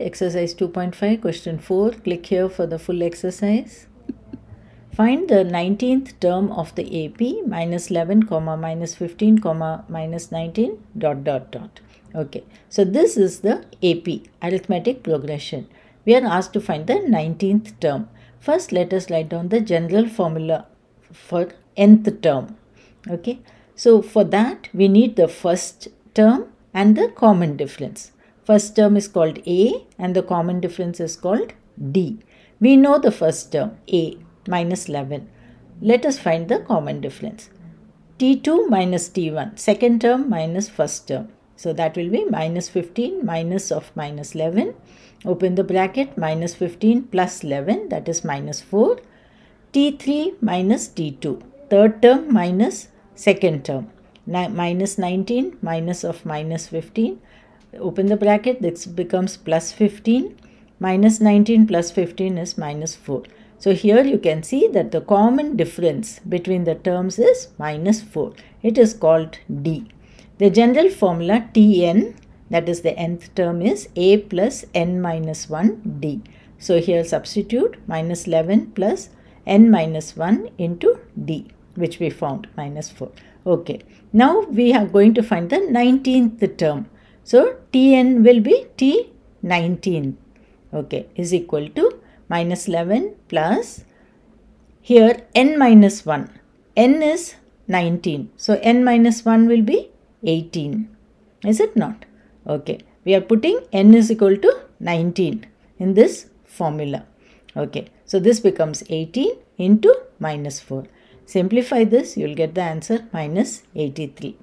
exercise 2.5 question 4 click here for the full exercise. Find the 19th term of the ap minus 11 comma minus 15 comma minus 19 dot dot dot. Okay so this is the ap arithmetic progression. We are asked to find the 19th term. First let us write down the general formula for nth term. Okay so for that we need the first term and the common difference First term is called A and the common difference is called D. We know the first term A minus 11. Let us find the common difference. T2 minus T1, second term minus first term. So that will be minus 15 minus of minus 11. Open the bracket minus 15 plus 11 that is minus 4. T3 minus T2, third term minus second term. Ni minus 19 minus of minus 15 open the bracket this becomes plus 15 minus 19 plus 15 is minus 4 so here you can see that the common difference between the terms is minus 4 it is called d. The general formula tn that is the nth term is a plus n minus 1 d. So here substitute minus 11 plus n minus 1 into d which we found minus 4 okay. Now we are going to find the 19th term so Tn will be T19 okay is equal to minus 11 plus here n minus 1 n is 19 so n minus 1 will be 18 is it not? Okay we are putting n is equal to 19 in this formula. Okay so this becomes 18 into minus 4 simplify this you will get the answer minus 83